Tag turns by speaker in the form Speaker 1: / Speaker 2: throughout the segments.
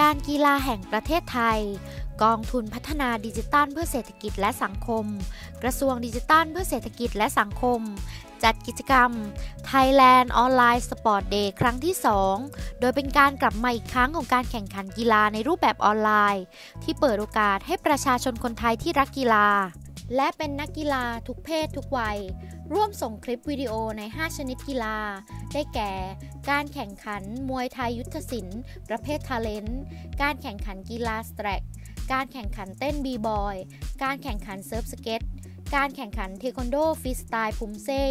Speaker 1: การกีฬาแห่งประเทศไทย กองทุนพัฒนาดิจิตัลเพื่อเศรษฐกิจและสังคม กระทรวงดิจิตัลเพื่อเศรษฐกิจและสังคม จัดกิจกรรม Thailand Online Sport Day ครั้งที่ 2 โดยเป็นการกลับมาอีกครั้งของการแข่งขันกีฬาในรูปแบบออนไลน์ ที่เปิดโอกาสให้ประชาชนคนไทยที่รักกีฬา และเป็นนักกีฬาทุกเพศทุกวัย ร่วมส่งคลิปวิดีโอใน 5 ชนิดกีฬา ได้แก่ การแข่งขันมวยไทยยุทธศิลป์ประเภท talent การแข่งขันกีฬา stack การแข่งขันเต้น b-boy การแข่งขันเซิร์ฟสเก็ต การแข่งขันเทควันโดฟรีสไตล์พุมเซ่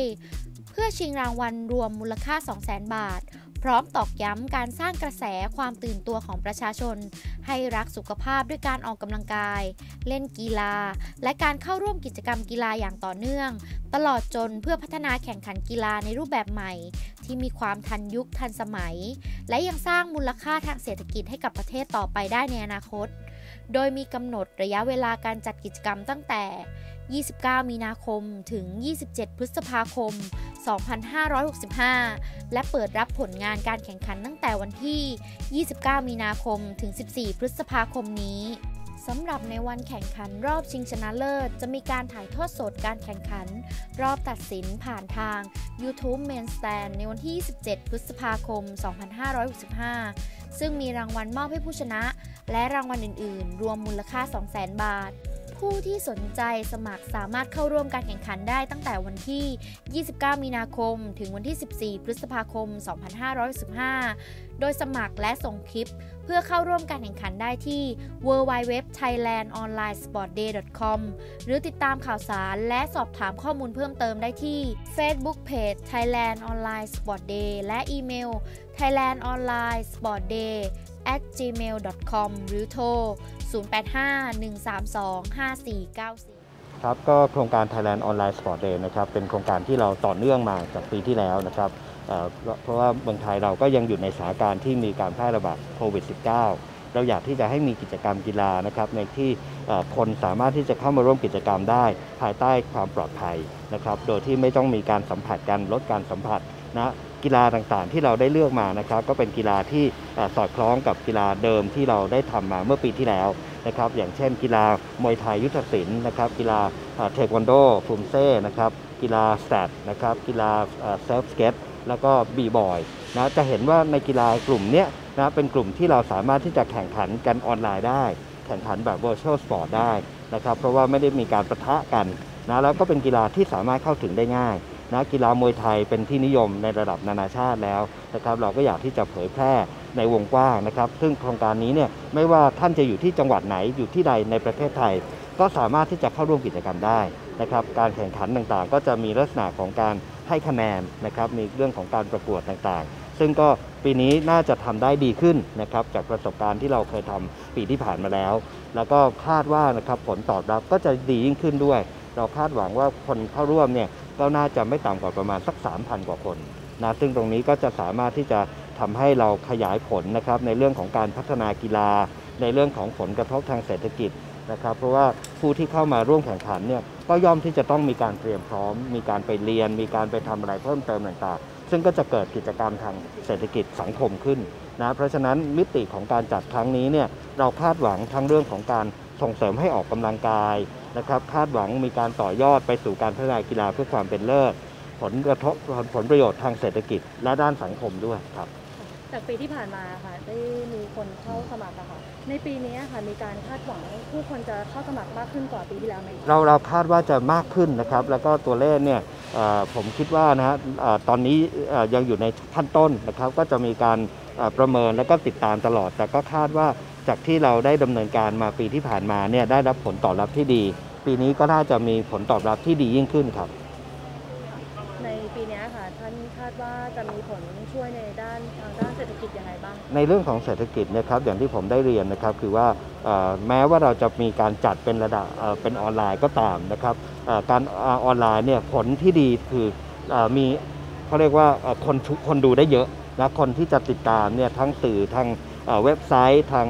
Speaker 1: เพื่อชิงรางวัลรวมมูลค่า 200,000 บาท พร้อมตอกย้ำการสร้างกระแสความตื่นตัวของประชาชน ให้รักสุขภาพด้วยการออกกำลังกาย เล่นกีฬา และการเข้าร่วมกิจกรรมกีฬาอย่างต่อเนื่อง ตลอดจนเพื่อพัฒนาแข่งขันกีฬาในรูปแบบใหม่ ที่มีความทันยุคทันสมัย และยังสร้างมูลค่าทางเศรษฐกิจให้กับประเทศต่อไปได้ในอนาคต โดยมีกำหนดระยะเวลาการจัดกิจกรรมตั้งแต่ 29 มีนาคม ถึง 27 พฤษภาคม 2565 และเปิดรับผลงานการแข่งขันตั้งแต่วันที่ 29 มีนาคม ถึง 14 พฤษภาคมนี้สำหรับในวันแข่งขันรอบชิงชนะเลิศ จะมีการถ่ายทอดสดการแข่งขัน รอบตัดสินผ่านทาง YouTube Main Stand ในวันที่ 27 พฤษภาคม 2565 ซึ่งมีรางวัลมอบให้ผู้ชนะ และรางวัลอื่น ๆ รวมมูลค่า 200,000 บาท ผู้ที่สนใจสมัครสามารถเข้าร่วมการแข่งขันได้ตั้งแต่วันที่ 29 มีนาคม ถึงวันที่ 14 พฤษภาคม 2515โดยสมัครและส่งคลิป เพื่อเข้าร่วมการแข่งขันได้ที่ www.thailandonlinesportday.com หรือติดตามข่าวสารและสอบถามข้อมูลเพิ่มเติมได้ที่ Facebook Page Thailand Online Sport Day และอีเมล thailandonlinesportday at gmail.com หรือโทร 0851325494
Speaker 2: ครับก็โครงการ Thailand Online Sport Day นะครับเป็นโครงการที่เราต่อเนื่องมาจากปีที่แล้วนะครับเเพราะว่าเมืองไทยเราก็ยังอยู่ในสถานการณ์ที่มีการแพร่ระบาดโควิด -19 เราอยากที่จะให้มีกิจกรรมกีฬานะครับในที่คนสามารถที่จะเข้ามาร่วมกิจกรรมได้ ภายใต้ความปลอดภัยนะครับ โดยที่ไม่ต้องมีการสัมผัสกันลดการสัมผัสนะ กีฬาต่างๆ ที่เราได้เลือกมานะครับ ก็เป็นกีฬาที่สอดคล้องกับกีฬาเดิมที่เราได้ทำมาเมื่อปีที่แล้วนะครับ อย่างเช่น กีฬามวยไทยยุทธศิลป์นะครับ กีฬาเทควันโดฟุมเซ่นะครับ กีฬา stack นะครับ กีฬาเซิร์ฟสเก็ตแล้วก็ b-boy นะจะเห็นว่าในกีฬากลุ่มนี้นะเป็นกลุ่มที่เราสามารถที่จะแข่งขันกันออนไลน์ได้ แข่งขันแบบ virtual sport ได้นะครับ เพราะว่าไม่ได้มีการปะทะกันนะแล้วก็เป็นกีฬาที่สามารถเข้าถึงได้ง่าย นะกีฬามวยไทยเป็นที่นิยมในระดับนานาชาติแล้วนะครับเราก็อยากที่จะเผยแพร่ในวงกว้างนะครับ ซึ่งโครงการนี้เนี่ยไม่ว่าท่านจะอยู่ที่จังหวัดไหนอยู่ที่ใดในประเทศไทย ก็สามารถที่จะเข้าร่วมกิจกรรมได้นะครับการแข่งขันต่างๆ ก็จะมีลักษณะของการให้คะแนนนะครับมีเรื่องของการประกวดต่างๆ ซึ่งก็ปีนี้น่าจะทำได้ดีขึ้นนะครับจากประสบการณ์ที่เราเคยทำปีที่ผ่านมาแล้ว แล้วก็คาดว่านะครับผลตอบรับก็จะดียิ่งขึ้นด้วย เราคาดหวังว่าคนเข้าร่วมเนี่ยก็น่าจะไม่ต่ำกว่าประมาณสัก 3,000 กว่าคนนะซึ่งตรงนี้ก็จะสามารถที่จะทำให้เราขยายผลนะครับในเรื่องของการพัฒนากีฬา ในเรื่องของผลกระทบทางเศรษฐกิจนะครับ เพราะว่าผู้ที่เข้ามาร่วมแข่งขันเนี่ยก็ย่อมที่จะต้องมีการเตรียมพร้อม มีการไปเรียน มีการไปทำอะไรเพิ่มเติมต่างๆ ซึ่งก็จะเกิดกิจกรรมทางเศรษฐกิจสังคมขึ้นนะเพราะฉะนั้นมิติของการจัดครั้งนี้เนี่ยเราคาดหวังทั้งเรื่องของการส่งเสริมให้ออกกำลังกาย นะครับคาดหวังมีการต่อยอดไปสู่การพัฒนากีฬาเพื่อความเป็นเลิศผลกระทบผลประโยชน์ทางเศรษฐกิจ และด้านสังคมด้วยครับ
Speaker 3: จากปีที่ผ่านมาค่ะได้มีคนเข้าสมัครอะค่ะในปีนี้ค่ะมีการคาดหวังผู้คนจะเข้าสมัครมากขึ้นกว่าปีที่แล้วไหมคะ
Speaker 2: เราเราคาดว่าจะมากขึ้นนะครับ แล้วก็ตัวเลขเนี่ยเอ่อผมคิดว่านะฮะเอ่อตอนนี้เอ่อยังอยู่ในขั้นต้นนะครับ ก็จะมีการเอ่อประเมินแล้วก็ติดตามตลอด แต่ก็คาดว่า จากที่เราได้ดำเนินการมาปีที่ผ่านมาเนี่ยได้รับผลตอบรับที่ดี ปีนี้ก็น่าจะมีผลตอบรับที่ดียิ่งขึ้นครับ
Speaker 3: ในปีนี้ค่ะท่านคาดว่าจะมีผลช่วยในด้านทางด้านเศรษฐกิจยังไงบ้าง
Speaker 2: ในเรื่องของเศรษฐกิจนะครับอย่างที่ผมได้เรียนนะครับคือว่าเอ่อแม้ว่าเราจะมีการจัดเป็นระดับเอ่อเป็นออนไลน์ก็ตามนะครับเอ่อการเอ่อออนไลน์เนี่ยผลที่ดีคือเออมีเขาเรียกว่าเอ่อคนทุกคนดูได้เยอะนะคนที่จะติดตามเนี่ยทั้งสื่อทาง เอ่อเว็บไซต์ทาง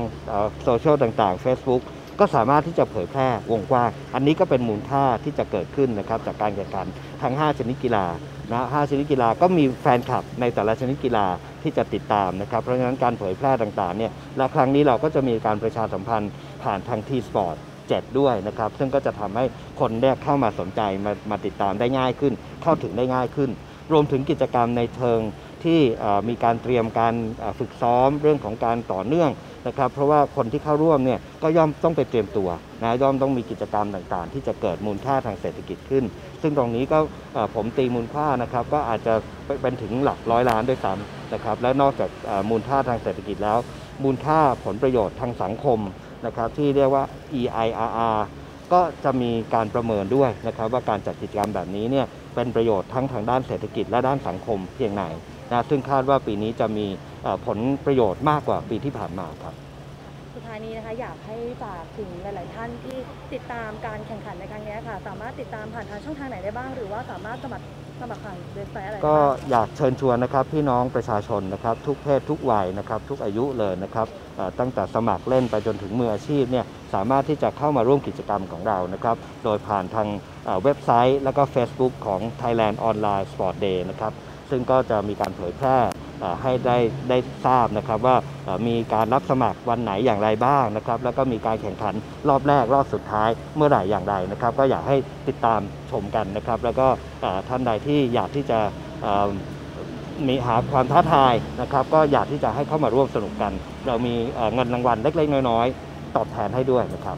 Speaker 2: โซเชียลต่างๆ Facebook ก็สามารถที่จะเผยแพร่วงกว้าง อันนี้ก็เป็นมูลค่าที่จะเกิดขึ้นนะครับจากการแข่งขันทั้ง 5 ชนิดกีฬานะ5ชนิดกีฬาก็มีแฟนคลับในแต่ละชนิดกีฬาที่จะติดตามนะครับ เพราะฉะนั้นการเผยแพร่ต่างๆเนี่ย และครั้งนี้เราก็จะมีการประชาสัมพันธ์ผ่านทาง T Sports 7ด้วยนะครับ ซึ่งก็จะทำให้คนได้เข้ามาสนใจมามาติดตามได้ง่ายขึ้น เข้าถึงได้ง่ายขึ้น รวมถึงกิจกรรมในเชิง ที่มีการเตรียมการฝึกซ้อมเรื่องของการต่อเนื่องนะครับ เพราะว่าคนที่เข้าร่วมเนี่ยก็ย่อมต้องไปเตรียมตัวนะย่อมต้องมีกิจกรรมต่างๆ ที่จะเกิดมูลค่าทางเศรษฐกิจขึ้น ซึ่งตรงนี้ก็ผมตีมูลค่านะครับก็อาจจะเป็นถึงหลักร้อยล้านด้วยซ้ำนะครับและนอกจากมูลค่าทางเศรษฐกิจแล้ว มูลค่าผลประโยชน์ทางสังคมนะครับที่เรียกว่า EIRR ก็จะมีการประเมินด้วยนะครับว่าการจัดกิจกรรมแบบนี้เนี่ยเป็นประโยชน์ทั้งทางด้านเศรษฐกิจและด้านสังคมเพียงไหน นะซึ่งคาดว่าปีนี้จะมีเอ่อผลประโยชน์มากกว่าปีที่ผ่านมาครับ
Speaker 3: สุดท้ายนี้นะคะอยากให้ฝากถึงหลาย ๆ ท่านที่ติดตามการแข่งขันในครั้งนี้ค่ะ สามารถติดตามผ่านทางช่องทางไหนได้บ้าง หรือว่าสามารถสมัครสมัครผ่านเว็บไซต์อะไรได้
Speaker 2: ก็
Speaker 3: บ้าง
Speaker 2: อยากเชิญชวนนะครับพี่น้องประชาชนนะครับทุกเพศทุกวัยนะครับทุกอายุเลยนะครับเอ่อตั้งแต่สมัครเล่นไปจนถึงมืออาชีพเนี่ยสามารถที่จะเข้ามาร่วมกิจกรรมของเรานะครับโดยผ่านทางเอ่อเว็บไซต์ แล้วก็ Facebook ของ Thailand Online Sport Day นะครับ ซึ่งก็จะมีการเผยแพร่ให้ได้ได้ทราบนะครับว่ามีการรับสมัครวันไหนอย่างไรบ้างนะครับ แล้วก็มีการแข่งขันรอบแรกรอบสุดท้ายเมื่อไหร่อย่างไรนะครับ ก็อยากให้ติดตามชมกันนะครับ แล้วก็ท่านใดที่อยากที่จะมีหาความท้าทายนะครับ ก็อยากที่จะให้เข้ามาร่วมสนุกกัน เรามีเงินรางวัลเล็กๆน้อยๆตอบแทนให้ด้วยนะครับ